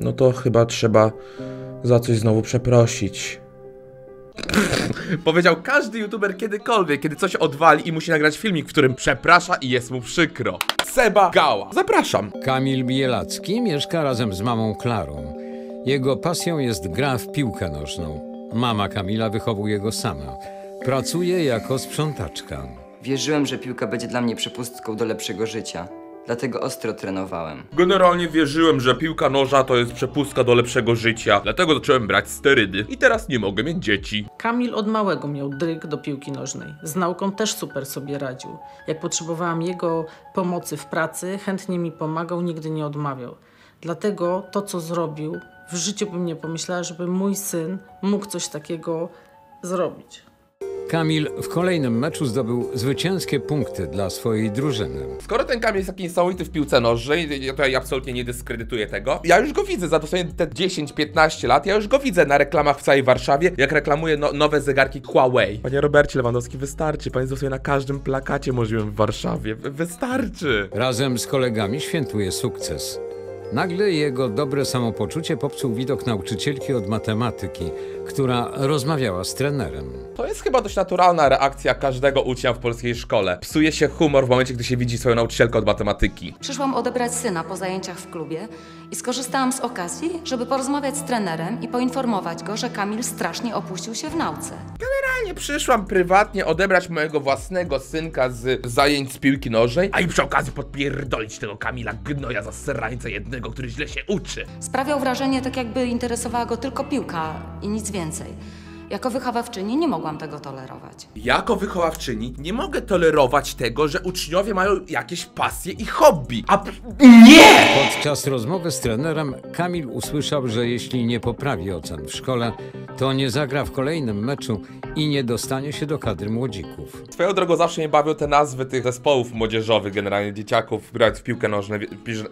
No to chyba trzeba za coś znowu przeprosić. Powiedział każdy youtuber kiedykolwiek, kiedy coś odwali i musi nagrać filmik, w którym przeprasza i jest mu przykro. Seba Gała. Zapraszam. Kamil Bielacki mieszka razem z mamą Klarą. Jego pasją jest gra w piłkę nożną. Mama Kamila wychowuje go sama. Pracuje jako sprzątaczka. Wierzyłem, że piłka będzie dla mnie przepustką do lepszego życia. Dlatego ostro trenowałem. Generalnie wierzyłem, że piłka noża to jest przepustka do lepszego życia, dlatego zacząłem brać sterydy. I teraz nie mogę mieć dzieci. Kamil od małego miał dryg do piłki nożnej. Z nauką też super sobie radził. Jak potrzebowałam jego pomocy w pracy, chętnie mi pomagał, nigdy nie odmawiał. Dlatego to, co zrobił, w życiu bym nie pomyślała, żeby mój syn mógł coś takiego zrobić. Kamil w kolejnym meczu zdobył zwycięskie punkty dla swojej drużyny. Skoro ten Kamil jest taki niesamowity w piłce nożnej, ja tutaj absolutnie nie dyskredytuję tego. Ja już go widzę za dosłownie te 10-15 lat, ja już go widzę na reklamach w całej Warszawie, jak reklamuje no, nowe zegarki Huawei. Panie Robercie Lewandowski, wystarczy, pan jest dosłownie na każdym plakacie możliwym w Warszawie. Wy- Wystarczy. Razem z kolegami świętuje sukces. Nagle jego dobre samopoczucie popsuł widok nauczycielki od matematyki, która rozmawiała z trenerem. To jest chyba dość naturalna reakcja każdego ucznia w polskiej szkole. Psuje się humor w momencie, gdy się widzi swoją nauczycielkę od matematyki. Przyszłam odebrać syna po zajęciach w klubie i skorzystałam z okazji, żeby porozmawiać z trenerem i poinformować go, że Kamil strasznie opuścił się w nauce. Nie przyszłam prywatnie odebrać mojego własnego synka z zajęć z piłki nożnej, a i przy okazji podpierdolić tego Kamila gnoja za serańca jednego, który źle się uczy. Sprawiał wrażenie, tak jakby interesowała go tylko piłka i nic więcej. Jako wychowawczyni nie mogłam tego tolerować. Jako wychowawczyni nie mogę tolerować tego, że uczniowie mają jakieś pasje i hobby. A p- nie! Podczas rozmowy z trenerem Kamil usłyszał, że jeśli nie poprawi ocen w szkole, to nie zagra w kolejnym meczu i nie dostanie się do kadry młodzików. Swoją drogą zawsze mnie bawią te nazwy tych zespołów młodzieżowych, generalnie dzieciaków grając w piłkę nożną,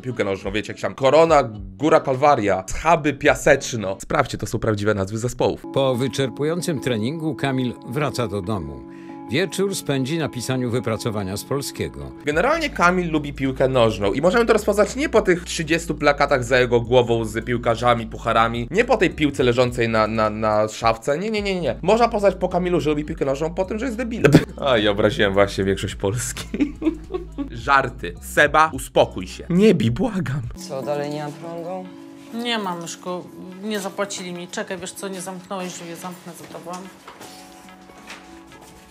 piłkę nożną, wiecie, jak tam Korona, Góra Kalwaria, Schaby Piaseczno. Sprawdźcie, to są prawdziwe nazwy zespołów. Po wyczerpującym treningu Kamil wraca do domu. Wieczór spędzi na pisaniu wypracowania z polskiego. Generalnie Kamil lubi piłkę nożną i możemy to rozpoznać nie po tych 30 plakatach za jego głową z piłkarzami, pucharami, nie po tej piłce leżącej na, na, na szafce, nie, nie, nie, nie. Można poznać po Kamilu, że lubi piłkę nożną po tym, że jest debilem. A, i obraziłem właśnie większość Polski. Żarty. Seba, uspokój się. Nie bij, błagam. Co, dalej nie mam prądu? Nie mam, Myszko, nie zapłacili mi. Czekaj, wiesz co, nie zamknąłeś, że je zamknę za tobą.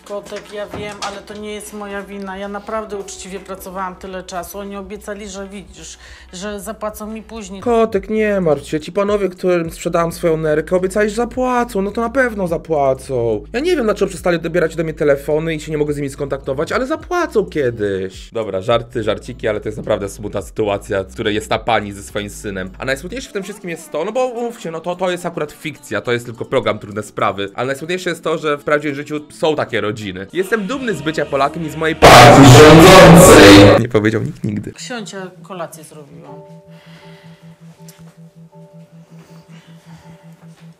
Kotek, ja wiem, ale to nie jest moja wina. Ja naprawdę uczciwie pracowałam tyle czasu. Oni obiecali, że widzisz, że zapłacą mi później. Kotek, nie martw się. Ci panowie, którym sprzedałam swoją nerkę, obiecali, że zapłacą. No to na pewno zapłacą. Ja nie wiem, dlaczego przestali odbierać do mnie telefony i się nie mogę z nimi skontaktować, ale zapłacą kiedyś. Dobra, żarty, żarciki, ale to jest naprawdę smutna sytuacja, w której jest ta pani ze swoim synem. A najsmutniejsze w tym wszystkim jest to, no bo mówcie, no to, to jest akurat fikcja, to jest tylko program Trudne Sprawy. Ale najsmutniejsze jest to, że w prawdziwym życiu są takie rodziny. Jestem dumny z bycia Polakiem i z mojej partii rządzącej. Nie powiedział nikt nigdy. Ksiącia kolację zrobiłam.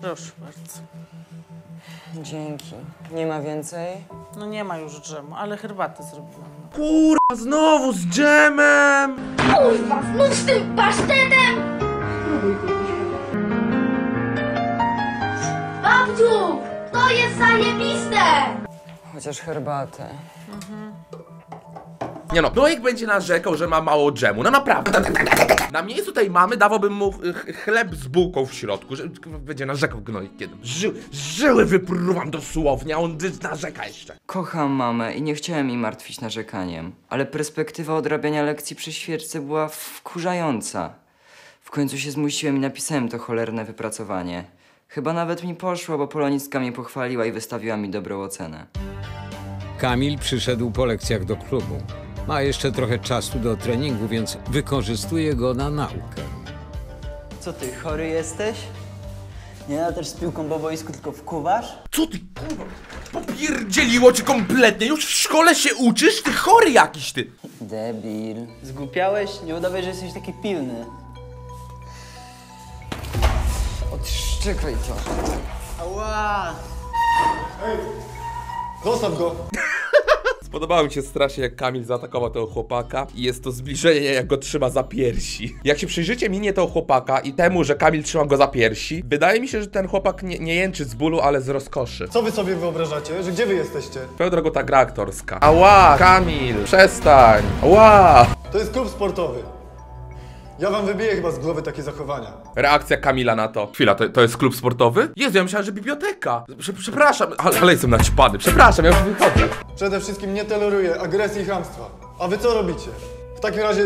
Proszę bardzo. Dzięki. Nie ma więcej? No nie ma już drzemu, ale herbatę zrobiłam. Kurwa, znowu z dżemem! Kurwa, znów z tym pasztetem! Babciu, to jest zajebiste! Chociaż herbatę. Nie no, Nojek będzie narzekał, że ma mało dżemu. No naprawdę. Na miejscu tej mamy dawałbym mu ch- chleb z bułką w środku, że będzie narzekał gnojek kiedy. Ży żyły wypruwam dosłownie, a on narzeka jeszcze. Kocham mamę i nie chciałem jej martwić narzekaniem, ale perspektywa odrabiania lekcji przy świeczce była wkurzająca. W końcu się zmusiłem i napisałem to cholerne wypracowanie. Chyba nawet mi poszło, bo polonistka mnie pochwaliła i wystawiła mi dobrą ocenę. Kamil przyszedł po lekcjach do klubu. Ma jeszcze trochę czasu do treningu, więc wykorzystuje go na naukę. Co ty, chory jesteś? Nie latasz z piłką po boisku, tylko wkuwasz? Co ty kurwa? Popierdzieliło cię kompletnie, już w szkole się uczysz? Ty chory jakiś ty! Debil. Zgłupiałeś? Nie udawaj, że jesteś taki pilny. Odszczykaj to. Ała! Zostaw go! Podobało mi się strasznie, jak Kamil zaatakował tego chłopaka i jest to zbliżenie, jak go trzyma za piersi. Jak się przyjrzycie minie tego chłopaka i temu, że Kamil trzyma go za piersi, wydaje mi się, że ten chłopak nie, nie jęczy z bólu, ale z rozkoszy. Co wy sobie wyobrażacie? Że gdzie wy jesteście? Swoją drogą ta gra aktorska. Ała, Kamil, przestań. Ała. To jest klub sportowy. Ja wam wybiję chyba z głowy takie zachowania. Reakcja Kamila na to. Chwila, to, to jest klub sportowy? Jezu, ja myślałem, że biblioteka. Prze, przepraszam, ale, ale jestem naćpany. Przepraszam, ja już wychodzę. Przede wszystkim nie toleruję agresji i chamstwa. A wy co robicie? W takim razie,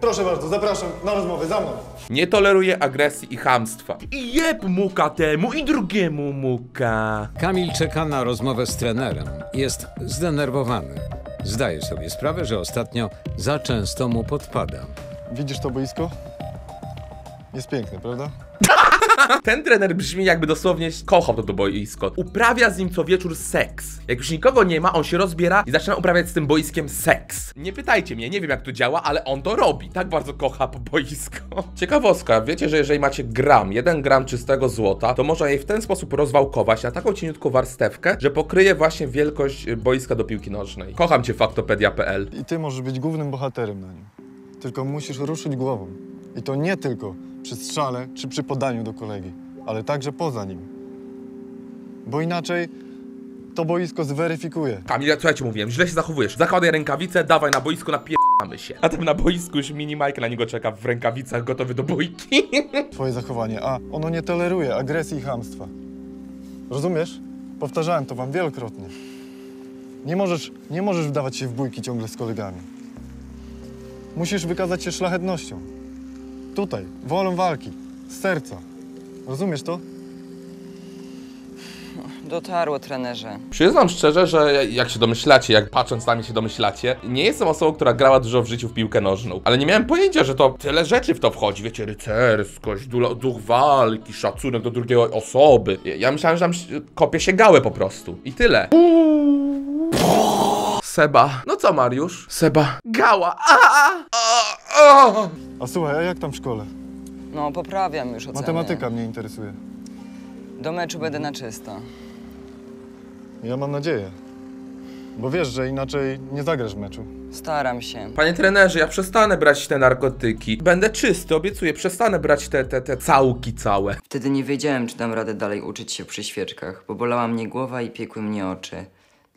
proszę bardzo, zapraszam na rozmowę, za mną. Nie toleruję agresji i chamstwa. I jeb muka temu i drugiemu muka. Kamil czeka na rozmowę z trenerem. Jest zdenerwowany. Zdaje sobie sprawę, że ostatnio za często mu podpada. Widzisz to boisko? Jest piękne, prawda? Ten trener brzmi jakby dosłownie kochał to, to boisko. Uprawia z nim co wieczór seks. Jak już nikogo nie ma, on się rozbiera i zaczyna uprawiać z tym boiskiem seks. Nie pytajcie mnie, nie wiem jak to działa, ale on to robi. Tak bardzo kocha po boisko. Ciekawostka, wiecie, że jeżeli macie gram, jeden gram czystego złota, to można je w ten sposób rozwałkować na taką cieniutką warstewkę, że pokryje właśnie wielkość boiska do piłki nożnej. Kocham cię faktopedia.pl. I ty możesz być głównym bohaterem na nim. Tylko musisz ruszyć głową. I to nie tylko przy strzale czy przy podaniu do kolegi, ale także poza nim. Bo inaczej to boisko zweryfikuje. Kamil, co ja ci mówiłem? Źle się zachowujesz. Zakładaj rękawice, dawaj na boisko, napierdamy się. A tam na boisku już mini Mike na niego czeka w rękawicach, gotowy do bójki. Twoje zachowanie, a ono nie toleruje agresji i chamstwa. Rozumiesz? Powtarzałem to wam wielokrotnie. Nie możesz, nie możesz wdawać się w bójki ciągle z kolegami. Musisz wykazać się szlachetnością. Tutaj, wolą walki, z serca. Rozumiesz to? Dotarło, trenerze. Przyznam szczerze, że jak się domyślacie, jak patrząc na mnie się domyślacie, nie jestem osobą, która grała dużo w życiu w piłkę nożną. Ale nie miałem pojęcia, że to tyle rzeczy w to wchodzi. Wiecie, rycerskość, duch walki, szacunek do drugiej osoby. Ja- myślałem, że tam kopie się gałę po prostu. I tyle. Seba. No co, Mariusz? Seba. Gała. A, a, a. A słuchaj, a jak tam w szkole? No, poprawiam już ocenę. Matematyka mnie interesuje. Do meczu będę na czysto. Ja mam nadzieję. Bo wiesz, że inaczej nie zagrasz w meczu. Staram się. Panie trenerze, ja przestanę brać te narkotyki. Będę czysty, obiecuję, przestanę brać te, te, te całki całe. Wtedy nie wiedziałem, czy dam radę dalej uczyć się przy świeczkach, bo bolała mnie głowa i piekły mnie oczy.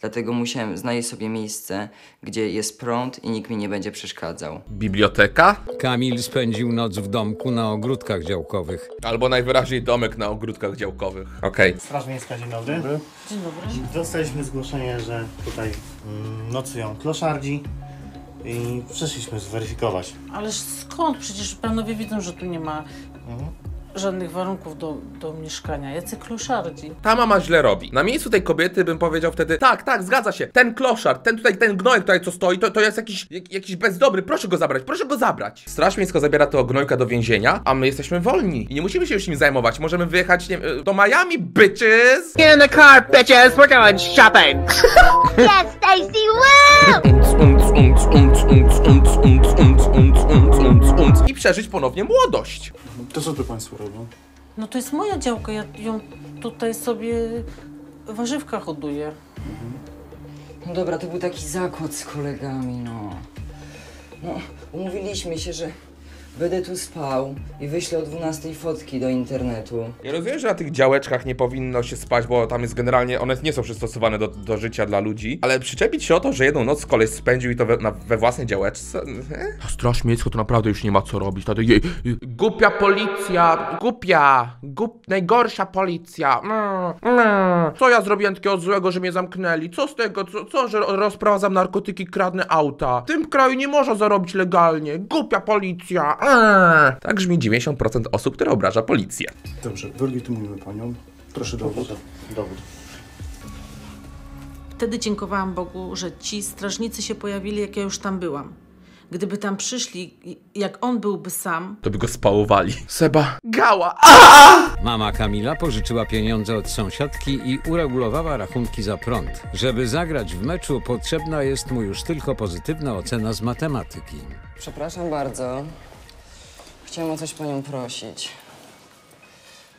Dlatego musiałem znaleźć sobie miejsce, gdzie jest prąd i nikt mi nie będzie przeszkadzał. Biblioteka? Kamil spędził noc w domku na ogródkach działkowych. Albo najwyraźniej domek na ogródkach działkowych. Okej. Straż Miejska, dzień dobry. Dzień dobry. Dostaliśmy zgłoszenie, że tutaj mm, nocują kloszardzi i przyszliśmy zweryfikować. Ależ skąd? Przecież panowie widzą, że tu nie ma żadnych warunków do, do mieszkania. Jacy kloszardzi. Ta mama źle robi. Na miejscu tej kobiety bym powiedział wtedy, tak, tak, zgadza się, ten kloszard, ten tutaj, ten gnojek tutaj co stoi, to, to jest jakiś, jak, jakiś bezdobry, proszę go zabrać, proszę go zabrać. Straż Miejska zabiera tego gnojka do więzienia, a my jesteśmy wolni i nie musimy się już nim zajmować. Możemy wyjechać, nie do Miami, bitches! Get in the car, bitches, we're going shopping! yes, Stacy, woo! I przeżyć ponownie młodość. To co tu Państwo robią? No to jest moja działka, ja ją tutaj sobie warzywka hoduję. No dobra, to był taki zakład z kolegami, no. No, umówiliśmy się, że będę tu spał i wyślę o 12 fotki do internetu. Ja rozumiem, że na tych działeczkach nie powinno się spać, bo tam jest generalnie, one nie są przystosowane do, do życia dla ludzi, ale przyczepić się o to, że jedną noc koleś spędził i to we, na, we własnej działeczce? Eh? Ta Straż Miejska to naprawdę już nie ma co robić. To, to, jej, głupia policja, głupia, gup, najgorsza policja. Mm, mm. Co ja zrobiłem takiego złego, że mnie zamknęli? Co z tego, co, co że rozprowadzam narkotyki, kradnę auta? W tym kraju nie można zarobić legalnie. Głupia policja. Mm. Tak brzmi 90% osób, które obraża policję. Dobrze, wylegitymujmy Panią. Proszę dowód. Dowód. Wtedy dziękowałam Bogu, że ci strażnicy się pojawili, jak ja już tam byłam. Gdyby tam przyszli, jak on byłby sam, to by go spałowali. Seba. Gała. Mama Kamila pożyczyła pieniądze od sąsiadki i uregulowała rachunki za prąd. Żeby zagrać w meczu, potrzebna jest mu już tylko pozytywna ocena z matematyki. Przepraszam bardzo. Chciałam o coś panią prosić.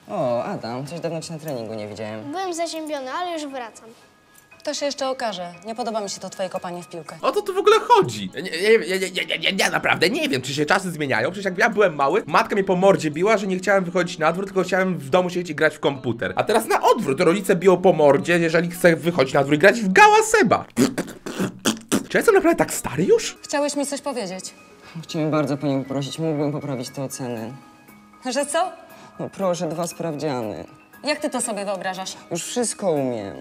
O, Adam, coś dawno na treningu nie widziałem. Byłem zaziębiony, ale już wracam. To się jeszcze okaże. Nie podoba mi się to twoje kopanie w piłkę. O co tu w ogóle chodzi? Ja nie, ja, ja, ja, ja, ja naprawdę nie wiem, czy się czasy zmieniają. Przecież jak ja byłem mały, matka mnie po mordzie biła, że nie chciałem wychodzić na dwór, tylko chciałem w domu siedzieć i grać w komputer. A teraz na odwrót. Rodzice biło po mordzie, jeżeli chcę wychodzić na dwór i grać w gała seba. Czy ja jestem naprawdę tak stary już? Chciałeś mi coś powiedzieć. Chciałem bardzo panią prosić, mógłbym poprawić te oceny. Że co? No proszę, dwa sprawdziany. Jak ty to sobie wyobrażasz? Już wszystko umiem.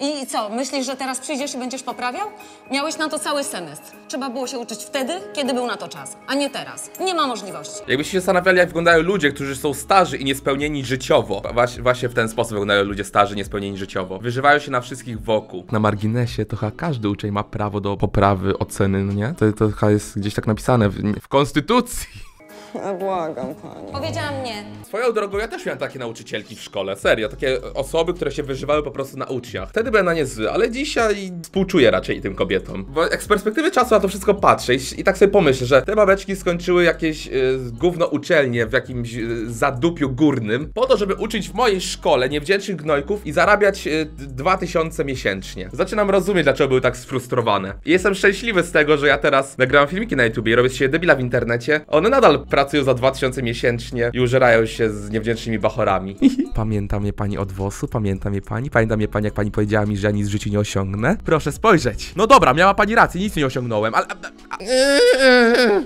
I co, myślisz, że teraz przyjdziesz i będziesz poprawiał? Miałeś na to cały semestr. Trzeba było się uczyć wtedy, kiedy był na to czas, a nie teraz. Nie ma możliwości. Jakbyście się zastanawiali, jak wyglądają ludzie, którzy są starzy i niespełnieni życiowo. Właśnie, właśnie w ten sposób wyglądają ludzie starzy, niespełnieni życiowo. Wyżywają się na wszystkich wokół. Na marginesie to chyba każdy uczeń ma prawo do poprawy oceny, no nie? To, to chyba jest gdzieś tak napisane w, w konstytucji. Ja błagam pani. Powiedziałam nie. Swoją drogą, ja też miałem takie nauczycielki w szkole, serio, takie osoby, które się wyżywały po prostu na uczniach. Wtedy byłem na nie zły, ale dzisiaj współczuję raczej tym kobietom. Bo jak z perspektywy czasu na to wszystko patrzę i, i tak sobie pomyślę, że te babeczki skończyły jakieś y, gówno uczelnie w jakimś y, zadupiu górnym, po to, żeby uczyć w mojej szkole niewdzięcznych gnojków i zarabiać y, 2000 miesięcznie. Zaczynam rozumieć, dlaczego były tak sfrustrowane. I jestem szczęśliwy z tego, że ja teraz nagrałem filmiki na YouTube i robię siebie debila w internecie. One nadal pracują za 2000 miesięcznie i użerają się z niewdzięcznymi bachorami. Pamięta mnie pani od WOS-u? Pamięta mnie pani? Pamięta mnie pani, jak pani powiedziała mi, że ja nic w życiu nie osiągnę? Proszę spojrzeć. No dobra, miała pani rację, nic nie osiągnąłem, ale...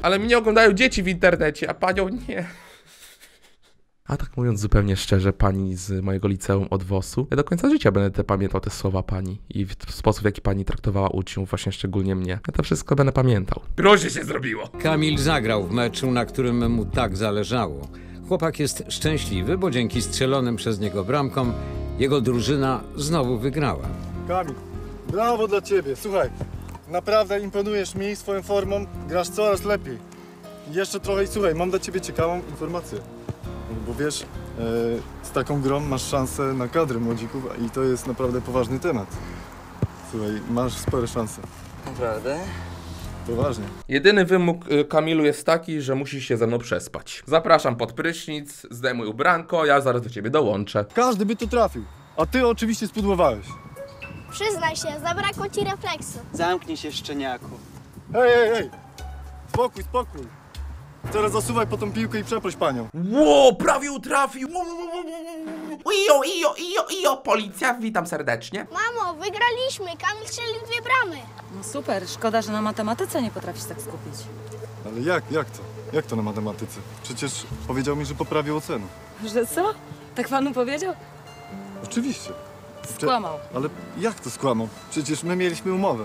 Ale mnie oglądają dzieci w internecie, a panią nie. A tak mówiąc zupełnie szczerze, pani z mojego liceum od WOS-u, ja do końca życia będę te pamiętał te słowa pani i w sposób, w jaki pani traktowała uczniów, właśnie szczególnie mnie. Ja to wszystko będę pamiętał. Groźnie się zrobiło. Kamil zagrał w meczu, na którym mu tak zależało. Chłopak jest szczęśliwy, bo dzięki strzelonym przez niego bramkom jego drużyna znowu wygrała. Kamil, brawo dla ciebie. Słuchaj, naprawdę imponujesz mi swoją formą, grasz coraz lepiej. I Jeszcze trochę i słuchaj, mam dla ciebie ciekawą informację. Bo wiesz, e, z taką grą masz szansę na kadrę młodzików i to jest naprawdę poważny temat. Słuchaj, masz spore szanse. Naprawdę? Poważnie. Jedyny wymóg y, Kamilu jest taki, że musisz się ze mną przespać. Zapraszam pod prysznic, zdejmuj ubranko, ja zaraz do ciebie dołączę. Każdy by to trafił, a ty oczywiście spudłowałeś. Przyznaj się, zabrakło ci refleksu. Zamknij się, szczeniaku. Hej, hej, hej! Spokój, spokój. Teraz zasuwaj po tą piłkę i przeproś panią. Ło, prawie utrafił! Ijo, ijo, ijo, ijo, policja, witam serdecznie. Mamo, wygraliśmy. Kamil strzelił dwie bramy. No super, szkoda, że na matematyce nie potrafisz tak skupić. Ale jak, jak to? Jak to na matematyce? Przecież powiedział mi, że poprawił ocenę. Że co? Tak panu powiedział? Oczywiście. Skłamał. Ale jak to skłamał? Przecież my mieliśmy umowę.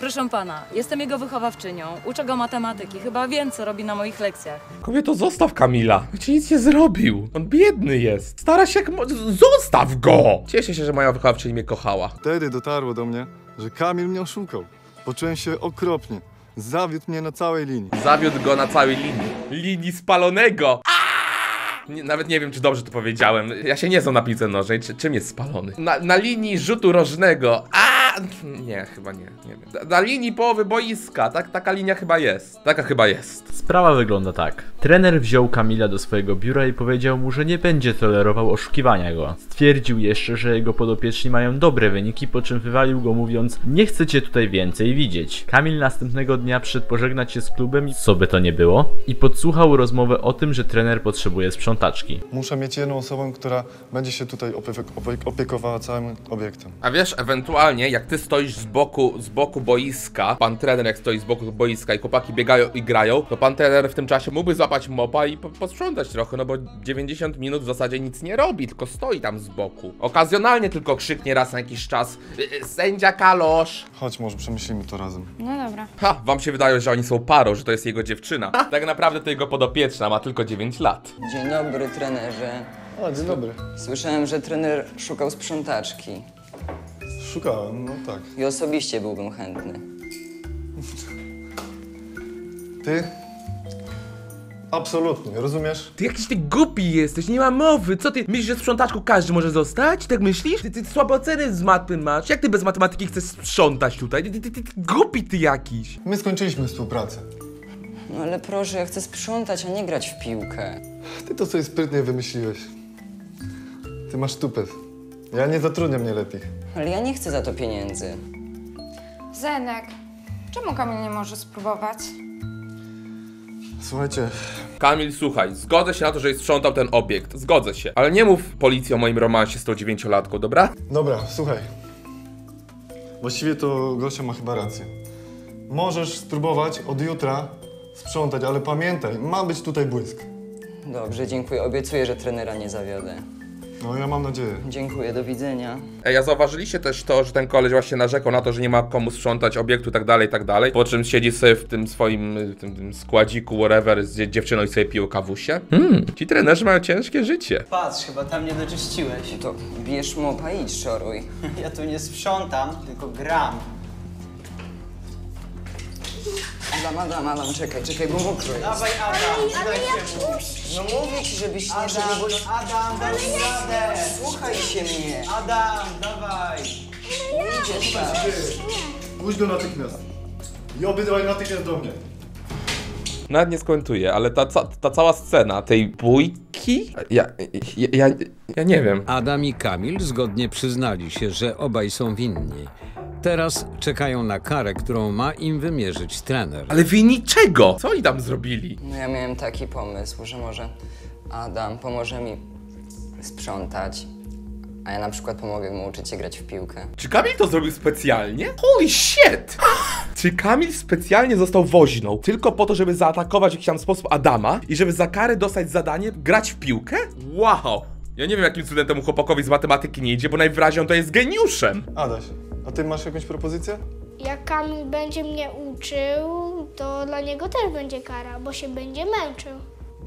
Proszę pana, jestem jego wychowawczynią. Uczę go matematyki. Chyba wiem, co robi na moich lekcjach. Kobieto, zostaw Kamila. Ci nic nie zrobił. On biedny jest. Stara się jak... mo- Zostaw go! Cieszę się, że moja wychowawczyni mnie kochała. Wtedy dotarło do mnie, że Kamil mnie oszukał. Poczułem się okropnie. Zawiódł mnie na całej linii. Zawiódł go na całej linii. Linii spalonego. Nie, nawet nie wiem, czy dobrze to powiedziałem. Ja się nie znam na piłce nożnej. Czy, czym jest spalony? Na, na linii rzutu rożnego. A! Nie, chyba nie. nie wiem. Na, na linii połowy boiska. Tak, taka linia chyba jest. Taka chyba jest. Sprawa wygląda tak. Trener wziął Kamila do swojego biura i powiedział mu, że nie będzie tolerował oszukiwania go. Stwierdził jeszcze, że jego podopieczni mają dobre wyniki, po czym wywalił go mówiąc Nie chcę cię tutaj więcej widzieć. Kamil następnego dnia przyszedł pożegnać się z klubem, co by to nie było, i podsłuchał rozmowę o tym, że trener potrzebuje sprzątaczki. Muszę mieć jedną osobę, która będzie się tutaj opie- opie- opiekowała całym obiektem. A wiesz, ewentualnie, jak ty stoisz z boku, z boku boiska, pan trener jak stoi z boku boiska i chłopaki biegają i grają, to pan trener w tym czasie mógłby złapać mopa i po posprzątać trochę, no bo 90 minut w zasadzie nic nie robi, tylko stoi tam z boku. Okazjonalnie tylko krzyknie raz na jakiś czas "Y, y, sędzia Kalosz. Chodź, może przemyślimy to razem. No dobra. Ha, wam się wydaje, że oni są parą, że to jest jego dziewczyna. Ha, tak naprawdę to jego podopieczna, ma tylko 9 lat. Dzień dobry, trenerze. A, dzień dobry. Słyszałem, że trener szukał sprzątaczki. Szukałem, no tak. I osobiście byłbym chętny. Ty? Absolutnie, rozumiesz? Ty jakiś ty głupi jesteś, nie ma mowy. Co ty, myślisz, że sprzątaczką każdy może zostać? Tak myślisz? Ty, ty słabe oceny z matmy masz. Jak ty bez matematyki chcesz sprzątać tutaj? Ty, ty, ty, ty głupi ty jakiś. My skończyliśmy współpracę. No ale proszę, ja chcę sprzątać, a nie grać w piłkę. Ty to sobie sprytnie wymyśliłeś. Ty masz tupet. Ja nie zatrudniam nieletnich. Ale ja nie chcę za to pieniędzy. Zenek, czemu Kamil nie może spróbować? Słuchajcie, Kamil, słuchaj, zgodzę się na to, że sprzątał ten obiekt. Zgodzę się. Ale nie mów policji o moim romansie z tą dziewięciolatką, dobra? dobra, słuchaj. Właściwie to Gosia ma chyba rację. Możesz spróbować od jutra sprzątać, ale pamiętaj, ma być tutaj błysk. Dobrze, dziękuję. Obiecuję, że trenera nie zawiodę. No ja mam nadzieję. Dziękuję, do widzenia. Ej, a zauważyliście też to, że ten koleś właśnie narzekał na to, że nie ma komu sprzątać obiektu i tak dalej, tak dalej. Po czym siedzi sobie w tym swoim y, tym, tym składziku, whatever, z dzie- dziewczyną i sobie pił kawusie. Hmm, ci trenerzy mają ciężkie życie. Patrz, chyba tam nie doczyściłeś. To bierz mopa i idź szoruj. Ja tu nie sprzątam, tylko gram. Adam, Adam, Adam, czekaj, czekaj, bo mokro jest. Dawaj Adam, Ale daj ja się mu. No mówię ci, żebyś nie. Adam, bo- Adam, daj mi radę. Słuchaj się mnie. Adam, dawaj. Idziesz tak. Pójdź go natychmiast. I obydwaj natychmiast do mnie. Nawet nie skomentuję, ale ta, ca- ta cała scena tej bójki, ja, ja, ja, ja nie wiem. Adam i Kamil zgodnie przyznali się, że obaj są winni. Teraz czekają na karę, którą ma im wymierzyć trener. Ale winni czego? Co oni tam zrobili? No ja miałem taki pomysł, że może Adam pomoże mi sprzątać, a ja na przykład pomogę mu uczyć się grać w piłkę. Czy Kamil to zrobił specjalnie? Holy shit! Czy Kamil specjalnie został woźną tylko po to, żeby zaatakować w jakiś tam sposób Adama i żeby za karę dostać zadanie grać w piłkę? Wow! Ja nie wiem, jakim cudem temu chłopakowi z matematyki nie idzie, bo najwyraźniej on to jest geniuszem. Adaś, a ty masz jakąś propozycję? Jak Kamil będzie mnie uczył, to dla niego też będzie kara, bo się będzie męczył.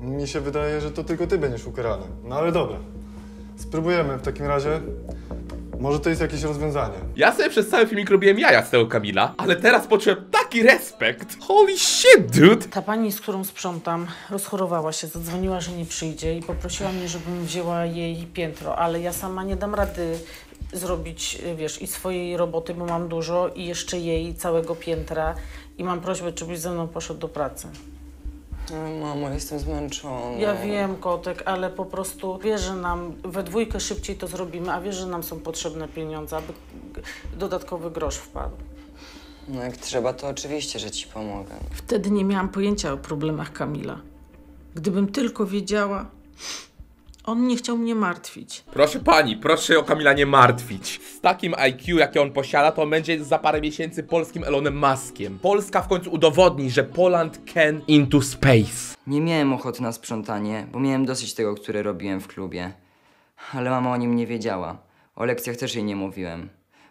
Mi się wydaje, że to tylko ty będziesz ukarany. No ale dobra. Spróbujemy w takim razie. Może to jest jakieś rozwiązanie. Ja sobie przez cały filmik robiłem jaja z tego Kamila, ale teraz poczułem taki respekt. Holy shit, dude! Ta pani, z którą sprzątam, rozchorowała się, zadzwoniła, że nie przyjdzie i poprosiła mnie, żebym wzięła jej piętro, ale ja sama nie dam rady zrobić, wiesz, i swojej roboty, bo mam dużo, i jeszcze jej całego piętra. I mam prośbę, żebyś ze mną poszedł do pracy. Mamo, jestem zmęczony. Ja wiem, kotek, ale po prostu wiesz, że nam we dwójkę szybciej to zrobimy, a wiesz, że nam są potrzebne pieniądze, aby dodatkowy grosz wpadł. No jak trzeba, to oczywiście, że ci pomogę. Wtedy nie miałam pojęcia o problemach Kamila. Gdybym tylko wiedziała, on nie chciał mnie martwić. Proszę pani, proszę się o Kamila nie martwić. Z takim IQ, jakie on posiada, to on będzie za parę miesięcy polskim Elonem Muskiem. Polska w końcu udowodni, że Poland can into space. Nie miałem ochoty na sprzątanie, bo miałem dosyć tego, które robiłem w klubie. Ale mama o nim nie wiedziała. O lekcjach też jej nie mówiłem.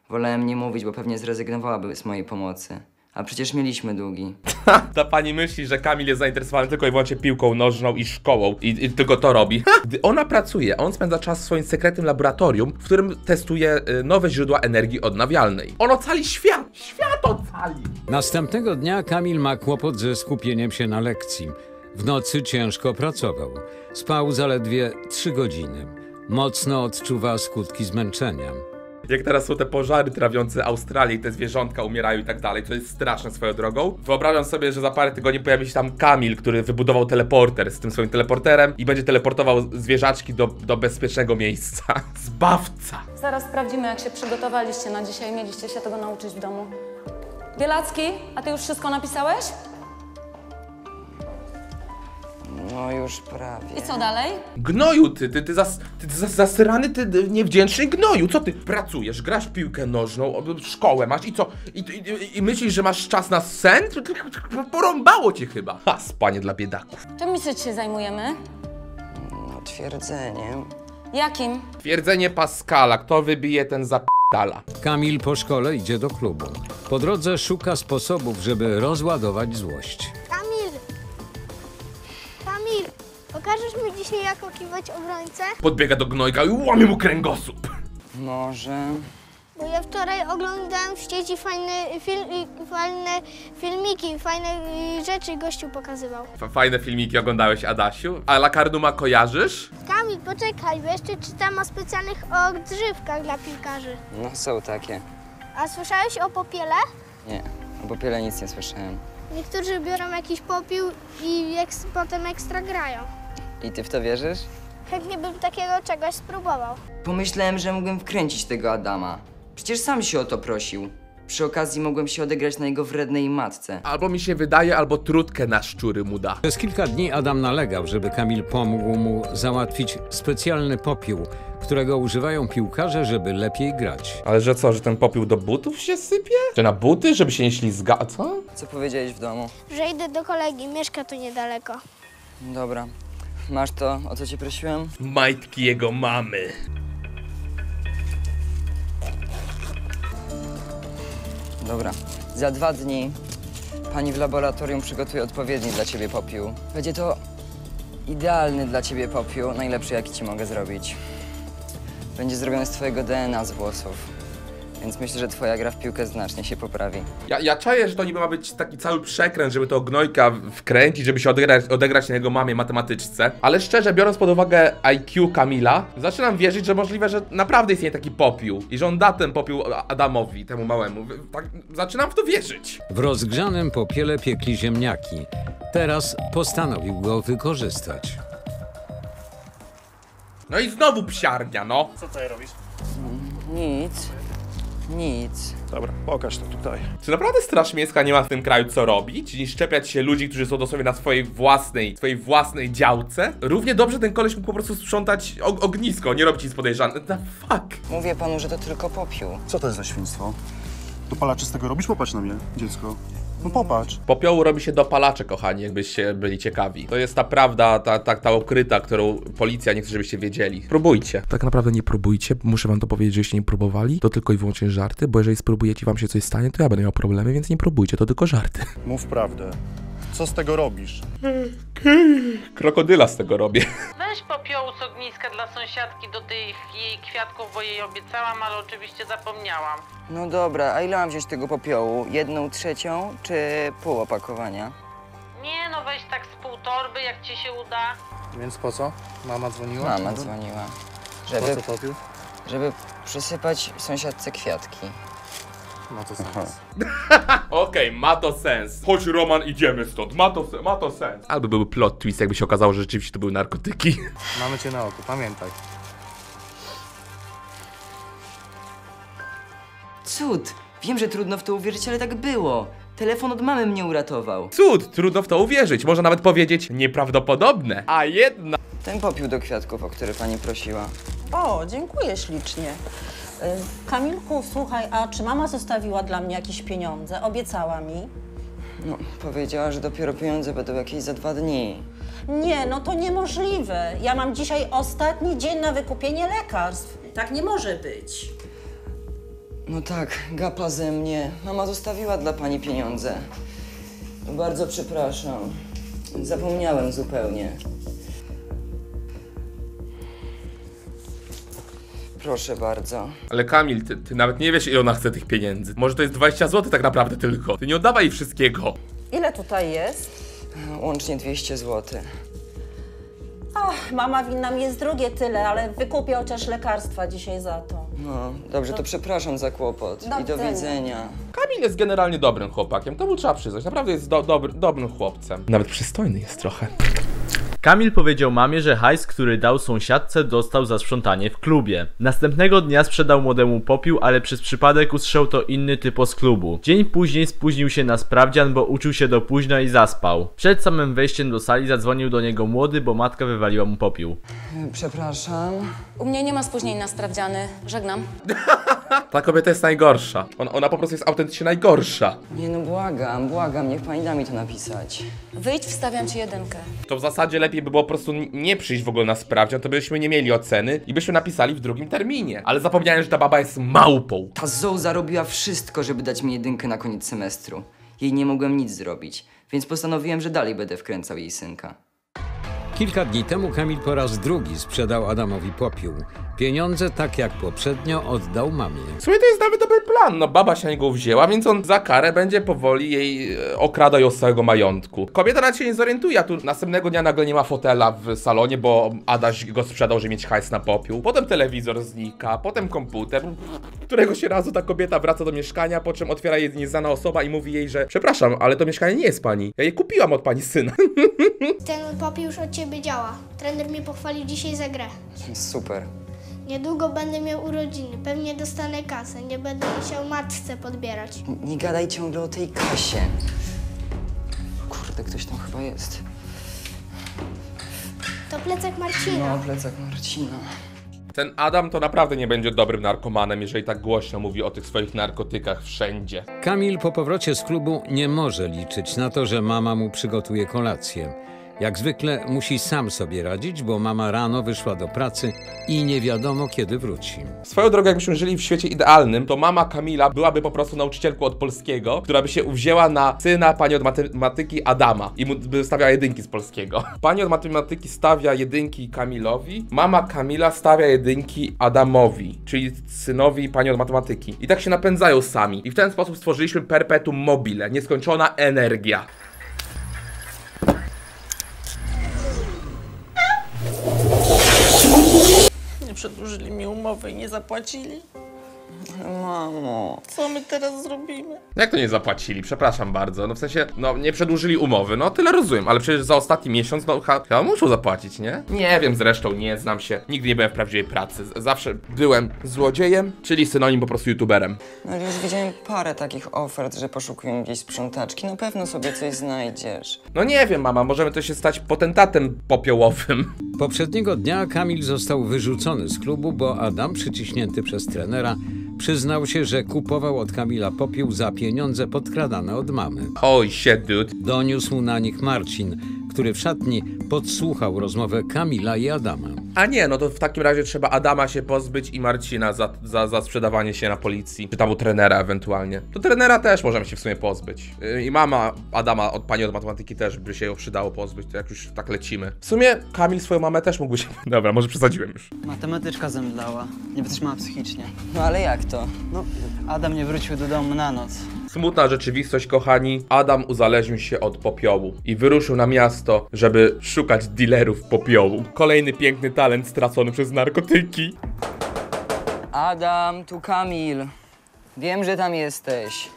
Wolałem nie mówić, bo pewnie zrezygnowałaby z mojej pomocy. A przecież mieliśmy długi. Ta pani myśli, że Kamil jest zainteresowany tylko i wyłącznie piłką nożną i szkołą i, i tylko to robi. Ha! Gdy ona pracuje, on spędza czas w swoim sekretnym laboratorium, w którym testuje y, nowe źródła energii odnawialnej. On ocali świat! Świat ocali! Następnego dnia Kamil ma kłopot ze skupieniem się na lekcji. W nocy ciężko pracował. Spał zaledwie trzy godziny. Mocno odczuwa skutki zmęczenia. Jak teraz są te pożary trawiące Australię i te zwierzątka umierają i tak dalej, to jest straszne swoją drogą. Wyobrażam sobie, że za parę tygodni pojawi się tam Kamil, który wybudował teleporter z tym swoim teleporterem i będzie teleportował zwierzaczki do, do bezpiecznego miejsca. Zbawca! Zaraz sprawdzimy, jak się przygotowaliście na dzisiaj. Mieliście się tego nauczyć w domu. Bielacki, a ty już wszystko napisałeś? No już prawie. I co dalej? Gnoju ty, ty, ty, zas, ty zas, zasrany, ty ty niewdzięczny gnoju, co ty? Pracujesz, grasz w piłkę nożną, o, szkołę masz i co? I, i, I myślisz, że masz czas na sen? Porąbało cię chyba. Ha, spanie dla biedaków. Czym my się dzisiaj zajmujemy? No twierdzeniem. Jakim? Twierdzenie Pascala, kto wybije ten zapdala. Kamil po szkole idzie do klubu. Po drodze szuka sposobów, żeby rozładować złość. Pokażesz mi dzisiaj, jak okiwać obrońcę? Podbiega do gnojka i łamie mu kręgosłup. Może... Bo ja wczoraj oglądałem w sieci fajne, fil, fajne filmiki, fajne y, rzeczy gościu pokazywał. F- Fajne filmiki oglądałeś, Adasiu. A La Carduma kojarzysz? Kamil, poczekaj, bo jeszcze czytam o specjalnych odżywkach dla piłkarzy. No są takie. A słyszałeś o popiele? Nie, o popiele nic nie słyszałem. Niektórzy biorą jakiś popiół i eks, potem ekstra grają. I ty w to wierzysz? Chętnie bym takiego czegoś spróbował. Pomyślałem, że mógłbym wkręcić tego Adama. Przecież sam się o to prosił. Przy okazji mogłem się odegrać na jego wrednej matce. Albo mi się wydaje, albo trutkę na szczury mu da. Przez kilka dni Adam nalegał, żeby Kamil pomógł mu załatwić specjalny popiół, którego używają piłkarze, żeby lepiej grać. Ale że co, że ten popiół do butów się sypie? Czy na buty, żeby się nie ślizga... Co? Co powiedziałeś w domu? Że idę do kolegi, mieszka tu niedaleko. Dobra. Masz to, o co cię prosiłem? Majtki jego mamy. Dobra. Za dwa dni pani w laboratorium przygotuje odpowiedni dla ciebie popiół. Będzie to idealny dla ciebie popiół, najlepszy jaki ci mogę zrobić. Będzie zrobiony z twojego DNA z włosów. Więc myślę, że twoja gra w piłkę znacznie się poprawi. Ja, ja czaję, że to niby ma być taki cały przekręt, żeby to gnojka wkręcić, żeby się odegrać, odegrać na jego mamie matematyczce. Ale szczerze, biorąc pod uwagę IQ Kamila, zaczynam wierzyć, że możliwe, że naprawdę istnieje taki popiół. I że on da ten popiół Adamowi, temu małemu. Tak, zaczynam w to wierzyć. W rozgrzanym popiele piekli ziemniaki. Teraz postanowił go wykorzystać. No i znowu psiarnia, no. Co tutaj robisz? Nic. Nic. Dobra, pokaż to tutaj. Czy naprawdę Straż Miejska nie ma w tym kraju co robić, niż szczepiać się ludzi, którzy są dosłownie na swojej własnej, swojej własnej działce? Równie dobrze ten koleś mógł po prostu sprzątać og- ognisko, nie robić nic podejrzanego. The fuck? Mówię panu, że to tylko popiół. Co to jest za świństwo? Dopalaczy z tego robisz? Popatrz na mnie, dziecko. No popatrz. Popiołu robi się dopalacze, kochani, jakbyście byli ciekawi. To jest ta prawda, ta, ta, ta ukryta, którą policja nie chce, żebyście wiedzieli. Próbujcie. Tak naprawdę nie próbujcie, muszę wam to powiedzieć, że jeśli nie próbowali, to tylko i wyłącznie żarty, bo jeżeli spróbujecie i wam się coś stanie, to ja będę miał problemy, więc nie próbujcie, to tylko żarty. Mów prawdę. Co z tego robisz? Krokodyla z tego robię. Weź popiołu z ogniska dla sąsiadki do tych jej kwiatków, bo jej obiecałam, ale oczywiście zapomniałam. No dobra, a ile mam wziąć tego popiołu? Jedną trzecią czy pół opakowania? Nie no, weź tak z pół torby, jak ci się uda. Więc po co? Mama dzwoniła? Mama dzwoniła. Po Żeby, co popiół? żeby przysypać sąsiadce kwiatki. Ma to sens. Okej, ma to sens. Chodź Roman, idziemy stąd. Ma to, se- ma to sens. Albo byłby plot twist, jakby się okazało, że rzeczywiście to były narkotyki. Mamy cię na oku, pamiętaj. Cud! Wiem, że trudno w to uwierzyć, ale tak było. Telefon od mamy mnie uratował. Cud, trudno w to uwierzyć. Można nawet powiedzieć nieprawdopodobne. A jedna. Ten popiół do kwiatków, o który pani prosiła. O, dziękuję ślicznie. Y, Kamilku, słuchaj, a czy mama zostawiła dla mnie jakieś pieniądze? Obiecała mi. No, powiedziała, że dopiero pieniądze będą jakieś za dwa dni. Nie, no to niemożliwe. Ja mam dzisiaj ostatni dzień na wykupienie lekarstw. Tak nie może być. No tak, gapa ze mnie. Mama zostawiła dla pani pieniądze. Bardzo przepraszam. Zapomniałem zupełnie. Proszę bardzo. Ale Kamil, ty, ty nawet nie wiesz, ile ona chce tych pieniędzy. Może to jest 20 zł tak naprawdę tylko. Ty nie oddawaj jej wszystkiego. Ile tutaj jest? Łącznie 200 zł. Ach, mama winna mi jest drugie tyle, ale wykupię chociaż lekarstwa dzisiaj za to. No, dobrze, to przepraszam za kłopot. Do I do widzenia. widzenia. Kamil jest generalnie dobrym chłopakiem, to mu trzeba przyznać. Naprawdę jest do, dobry, dobrym chłopcem. Nawet przystojny jest trochę. Kamil powiedział mamie, że hajs, który dał sąsiadce, dostał za sprzątanie w klubie. Następnego dnia sprzedał młodemu popiół, ale przez przypadek usłyszał to inny typo z klubu. Dzień później spóźnił się na sprawdzian, bo uczył się do późna i zaspał. Przed samym wejściem do sali zadzwonił do niego młody, bo matka wywaliła mu popiół. Przepraszam. U mnie nie ma spóźnień na sprawdziany. Żegnam. Ta kobieta jest najgorsza. Ona, ona po prostu jest autentycznie najgorsza. Nie no, błagam, błagam, niech pani da mi to napisać. Wyjdź, wstawiam ci jedynkę. To w zasadzie lepiej by było po prostu nie przyjść w ogóle na sprawdzian, to byśmy nie mieli oceny i byśmy napisali w drugim terminie. Ale zapomniałem, że ta baba jest małpą. Ta Zoe zarobiła wszystko, żeby dać mi jedynkę na koniec semestru. Jej nie mogłem nic zrobić, więc postanowiłem, że dalej będę wkręcał jej synka. Kilka dni temu Kamil po raz drugi sprzedał Adamowi popiół. Pieniądze, tak jak poprzednio, oddał mamie. Sumie to jest nawet dobry plan. No baba się na niego wzięła, więc on za karę będzie powoli jej e, okradał ją z całego majątku. Kobieta nawet się nie zorientuje, a tu następnego dnia nagle nie ma fotela w salonie, bo Adaś go sprzedał, żeby mieć hajs na popiół. Potem telewizor znika, potem komputer. Któregoś razu ta kobieta wraca do mieszkania, po czym otwiera jej nieznana osoba i mówi jej, że przepraszam, ale to mieszkanie nie jest pani. Ja je kupiłam od pani syna. Ten popiół już od ciebie działa. Trener mnie pochwalił dzisiaj za grę. Super. Niedługo będę miał urodziny, pewnie dostanę kasę, nie będę musiał matce podbierać. Nie gadaj ciągle o tej kasie. Kurde, ktoś tam chyba jest. To plecak Marcina. No, plecak Marcina. Ten Adam to naprawdę nie będzie dobrym narkomanem, jeżeli tak głośno mówi o tych swoich narkotykach wszędzie. Kamil po powrocie z klubu nie może liczyć na to, że mama mu przygotuje kolację. Jak zwykle musi sam sobie radzić, bo mama rano wyszła do pracy i nie wiadomo kiedy wróci. Swoją drogą, jakbyśmy żyli w świecie idealnym, to mama Kamila byłaby po prostu nauczycielką od polskiego, która by się uwzięła na syna pani od matematyki Adama i by stawiała jedynki z polskiego. Pani od matematyki stawia jedynki Kamilowi, mama Kamila stawia jedynki Adamowi, czyli synowi pani od matematyki. I tak się napędzają sami. I w ten sposób stworzyliśmy perpetuum mobile, nieskończona energia. Nie przedłużyli mi umowy i nie zapłacili. Mamo. Co my teraz zrobimy? Jak to nie zapłacili? Przepraszam bardzo. No w sensie, no nie przedłużyli umowy, no tyle rozumiem, ale przecież za ostatni miesiąc, no chyba muszą zapłacić, nie? Nie wiem zresztą, nie znam się. Nigdy nie byłem w prawdziwej pracy. Z- Zawsze byłem złodziejem, czyli synonim po prostu youtuberem. No ale już widziałem parę takich ofert, że poszukują gdzieś sprzątaczki. Na pewno sobie coś znajdziesz. No nie wiem, mama, możemy to się stać potentatem popiołowym. Poprzedniego dnia Kamil został wyrzucony z klubu, bo Adam, przyciśnięty przez trenera, przyznał się, że kupował od Kamila popiół za pieniądze podkradane od mamy. Oj, shit, dude. Doniósł na nich Marcin, który w szatni podsłuchał rozmowę Kamila i Adama. A nie, no to w takim razie trzeba Adama się pozbyć i Marcina za, za, za sprzedawanie się na policji. Czy tam u trenera ewentualnie. To trenera też możemy się w sumie pozbyć. Yy, I mama Adama od pani od matematyki też by się ją przydało pozbyć, to jak już tak lecimy. W sumie Kamil swoją mamę też mógłby się... Dobra, może przesadziłem już. Matematyczka zemdlała. Nie wytrzymała psychicznie. No ale jak to? No, Adam nie wrócił do domu na noc. Smutna rzeczywistość, kochani. Adam uzależnił się od popiołu i wyruszył na miasto, żeby szukać dealerów popiołu. Kolejny piękny talent stracony przez narkotyki. Adam, tu Kamil. Wiem, że tam jesteś.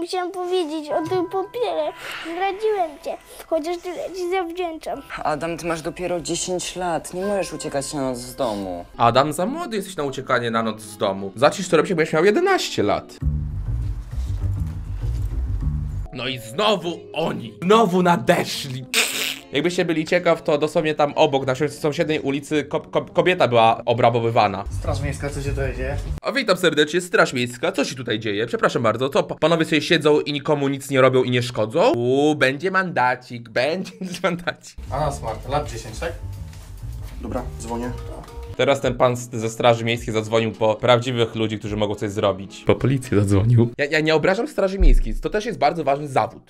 Musiałam powiedzieć o tym popiele. Zdradziłem cię, chociaż tyle ci zawdzięczam. Adam, ty masz dopiero 10 lat. Nie możesz uciekać na noc z domu. Adam, za młody jesteś na uciekanie na noc z domu. Zacznij to robić, jak będziesz miał 11 lat. No i znowu oni. Znowu nadeszli. Jakbyście byli ciekaw, to dosłownie tam obok, na sąsiedniej ulicy, ko ko kobieta była obrabowywana. Straż miejska, co się tutaj dzieje? A witam serdecznie, Straż Miejska, co się tutaj dzieje? Przepraszam bardzo, to pa- panowie sobie siedzą i nikomu nic nie robią i nie szkodzą? Uuu, będzie mandacik, będzie mandacik. A na smart, lat 10, tak? Dobra, dzwonię. Teraz ten pan ze Straży Miejskiej zadzwonił po prawdziwych ludzi, którzy mogą coś zrobić. Po policję zadzwonił. Ja, ja nie obrażam Straży Miejskiej, to też jest bardzo ważny zawód.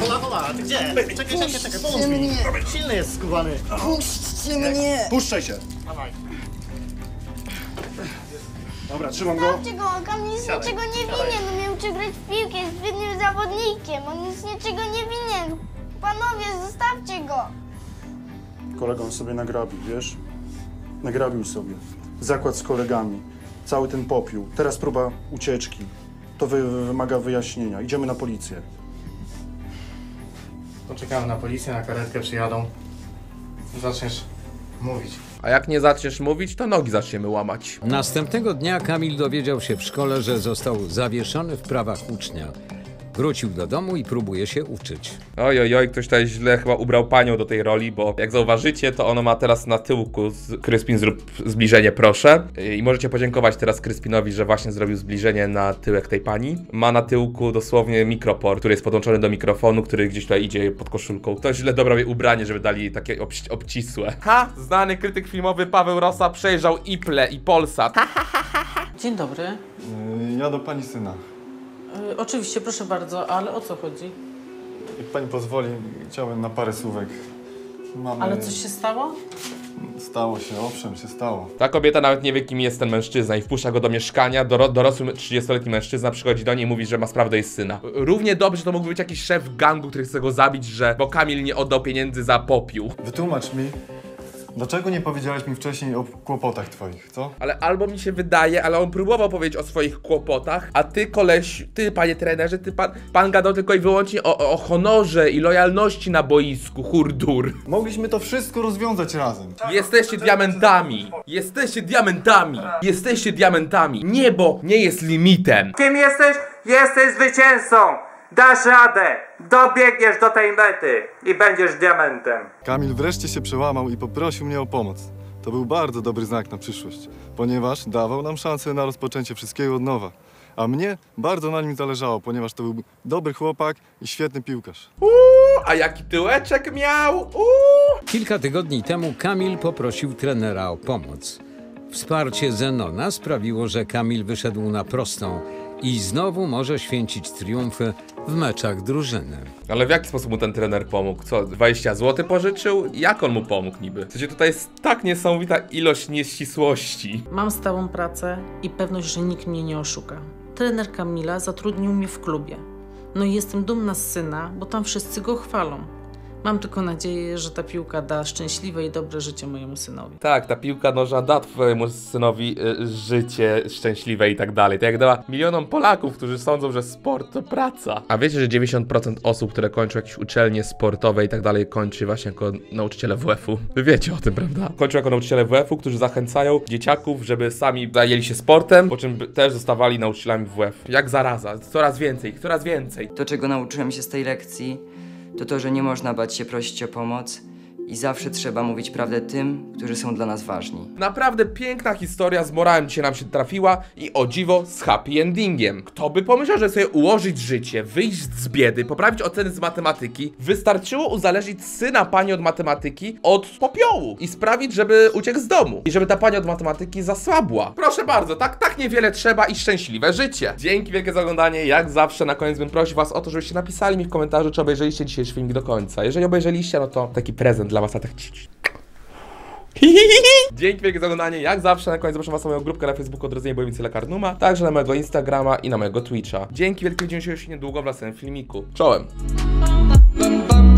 Hola, hola, ty gdzie? Czekaj, czekaj, czekaj, pomóż mi. Silny jest skubany. Puśćcie mnie! Puszczaj się. Dawaj. Dobra, trzymam go. Zostawcie go, Kamil nic Siadaj, niczego nie siadaj. winien. On miał uczyć grać w piłkę, jest świetnym zawodnikiem. On nic niczego nie winien. Panowie, zostawcie go. Kolega on sobie nagrabił, wiesz? Nagrabił sobie. Zakład z kolegami. Cały ten popiół. Teraz próba ucieczki. To wy, wymaga wyjaśnienia. Idziemy na policję. Poczekamy na policję, na karetkę przyjadą. Zaczniesz mówić. A jak nie zaczniesz mówić, to nogi zaczniemy łamać. Następnego dnia Kamil dowiedział się w szkole, że został zawieszony w prawach ucznia. Wrócił do domu i próbuje się uczyć. Oj, oj, oj, ktoś tutaj źle chyba ubrał panią do tej roli, bo jak zauważycie, to ona ma teraz na tyłku, z... Kryspin zrób zbliżenie proszę. I możecie podziękować teraz Kryspinowi, że właśnie zrobił zbliżenie na tyłek tej pani. Ma na tyłku dosłownie mikroport, który jest podłączony do mikrofonu, który gdzieś tutaj idzie pod koszulką. Ktoś źle dobrał jej ubranie, żeby dali takie obcisłe. Ha! Znany krytyk filmowy Paweł Rosa przejrzał Iple i Polsat. Dzień dobry. Yy, ja do pani syna. Y, oczywiście, proszę bardzo, ale o co chodzi? Jak pani pozwoli, chciałbym na parę słówek. Mamy... Ale coś się stało? Stało się, owszem, się stało. Ta kobieta nawet nie wie, kim jest ten mężczyzna i wpuszcza go do mieszkania. Doro dorosły 30-letni mężczyzna przychodzi do niej i mówi, że ma sprawę do jej syna. Równie dobrze to mógł być jakiś szef gangu, który chce go zabić, że bo Kamil nie oddał pieniędzy za popiół. Wytłumacz mi, dlaczego nie powiedziałeś mi wcześniej o kłopotach twoich, co? Ale albo mi się wydaje, ale on próbował powiedzieć o swoich kłopotach, a ty koleś, ty panie trenerze, ty pan, pan gadał tylko i wyłącznie o, o honorze i lojalności na boisku, hurdur. Mogliśmy to wszystko rozwiązać razem. Jesteście diamentami! Jesteście diamentami! Jesteście diamentami! Niebo nie jest limitem! Kim jesteś? Jesteś zwycięzcą! Dasz radę! Dobiegniesz do tej mety i będziesz diamentem. Kamil wreszcie się przełamał i poprosił mnie o pomoc. To był bardzo dobry znak na przyszłość, ponieważ dawał nam szansę na rozpoczęcie wszystkiego od nowa. A mnie bardzo na nim zależało, ponieważ to był dobry chłopak i świetny piłkarz. Uuu, a jaki tyłeczek miał? Uuu. Kilka tygodni temu Kamil poprosił trenera o pomoc. Wsparcie Zenona sprawiło, że Kamil wyszedł na prostą i znowu może święcić triumfy w meczach drużyny. Ale w jaki sposób mu ten trener pomógł? Co, 20 zł pożyczył? Jak on mu pomógł niby? W sensie tutaj jest tak niesamowita ilość nieścisłości. Mam stałą pracę i pewność, że nikt mnie nie oszuka. Trener Kamila zatrudnił mnie w klubie. No i jestem dumna z syna, bo tam wszyscy go chwalą. Mam tylko nadzieję, że ta piłka da szczęśliwe i dobre życie mojemu synowi. Tak, ta piłka nożna da twojemu synowi y, życie szczęśliwe i tak dalej. Tak jak dała milionom Polaków, którzy sądzą, że sport to praca. A wiecie, że 90% osób, które kończą jakieś uczelnie sportowe i tak dalej, kończy właśnie jako nauczyciele WF-u. Wy wiecie o tym, prawda? Kończą jako nauczyciele WF-u, którzy zachęcają dzieciaków, żeby sami zajęli się sportem, po czym też zostawali nauczycielami WF. Jak zaraza. Coraz więcej, coraz więcej. To, czego nauczyłem się z tej lekcji, to to, że nie można bać się prosić o pomoc i zawsze trzeba mówić prawdę tym, którzy są dla nas ważni. Naprawdę piękna historia z morałem dzisiaj nam się trafiła i o dziwo z happy endingiem. Kto by pomyślał, że sobie ułożyć życie, wyjść z biedy, poprawić oceny z matematyki, wystarczyło uzależnić syna pani od matematyki od popiołu i sprawić, żeby uciekł z domu i żeby ta pani od matematyki zasłabła. Proszę bardzo, tak, tak niewiele trzeba i szczęśliwe życie. Dzięki wielkie za oglądanie, jak zawsze na koniec bym prosił was o to, żebyście napisali mi w komentarzu, czy obejrzeliście dzisiejszy filmik do końca. Jeżeli obejrzeliście, no to taki prezent dla was, a tak Dzięki wielkie za oglądanie. Jak zawsze na koniec zapraszam was na moją grupkę na Facebooku Odrodzenie Bojownicy Lekarnuma, także na mojego Instagrama i na mojego Twitcha. Dzięki wielkie, widzimy się już niedługo w następnym filmiku. Czołem! bum bum